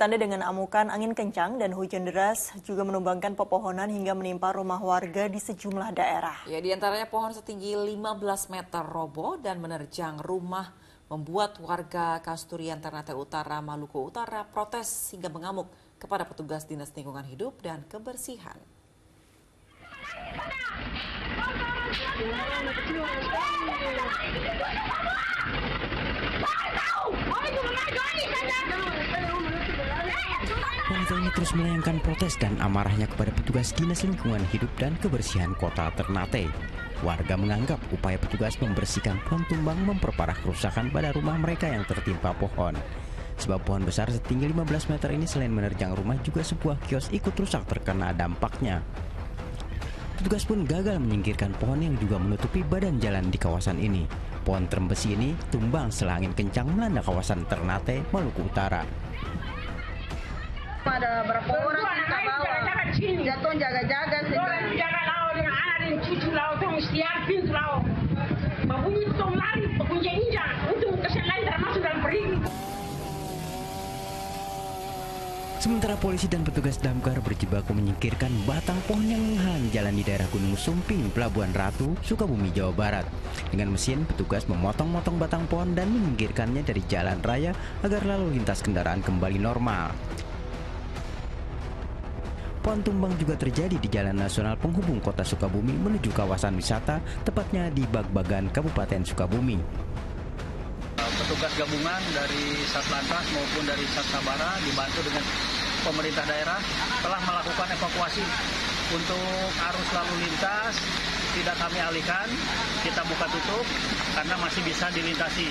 ditandai dengan amukan angin kencang dan hujan deras juga menumbangkan pepohonan hingga menimpa rumah warga di sejumlah daerah. Ya, di antaranya pohon setinggi 15 meter roboh dan menerjang rumah membuat warga Kasturian Ternate Utara, Maluku Utara protes hingga mengamuk kepada petugas Dinas Lingkungan Hidup dan Kebersihan. Ini terus melayangkan protes dan amarahnya kepada petugas Dinas Lingkungan Hidup dan Kebersihan Kota Ternate. Warga menganggap upaya petugas membersihkan pohon tumbang memperparah kerusakan pada rumah mereka yang tertimpa pohon. Sebab pohon besar setinggi 15 meter ini selain menerjang rumah juga sebuah kios ikut rusak terkena dampaknya. Petugas pun gagal menyingkirkan pohon yang juga menutupi badan jalan di kawasan ini. Pohon terembesi ini tumbang setelah angin kencang melanda kawasan Ternate, Maluku Utara. Ada berapa orang kita bawa jatuh jaga-jaga jaga laut dengan anak dan cucu laut tong istiar pintu laut. Babunyi tong lari pengunjung injak untuk kesan lain termasuk dalam perigi. Sementara polisi dan petugas damkar berjibaku menyingkirkan batang pohon yang menghalangi jalan di daerah Gunung Sumping, Pelabuhan Ratu, Sukabumi, Jawa Barat. Dengan mesin, petugas memotong-motong batang pohon dan menyingkirkannya dari jalan raya agar lalu lintas kendaraan kembali normal. Pohon tumbang juga terjadi di Jalan Nasional Penghubung Kota Sukabumi menuju kawasan wisata, tepatnya di Bagbagan, Kabupaten Sukabumi. Petugas gabungan dari Satlantas maupun dari Satsabara dibantu dengan pemerintah daerah telah melakukan evakuasi untuk arus lalu lintas tidak kami alihkan, kita buka tutup karena masih bisa dilintasi.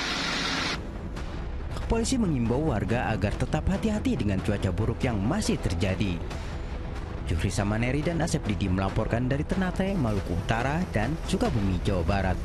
Polisi mengimbau warga agar tetap hati-hati dengan cuaca buruk yang masih terjadi. Jufri Samaneri dan Asep Didi melaporkan dari Ternate, Maluku Utara, dan Sukabumi, Jawa Barat.